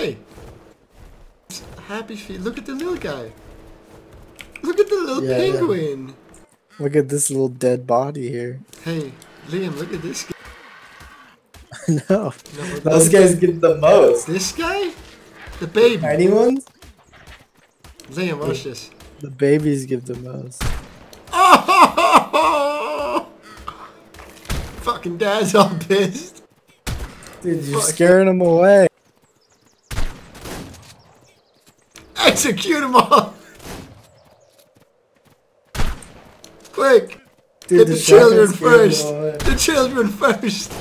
Hey. Happy feet. Look at the little guy. Look at the little Yeah, yeah. penguin. Look at this little dead body here. Hey, Liam, look at this guy. no. No, Those guys get the most. This guy? The baby. Tiny ones? Liam, watch this. The babies give the most. Oh! Fucking dad's all pissed. Dude, you're Fuck. scaring them away. Execute them all! Quick! Dude, Get the shotgun's children first! The children first!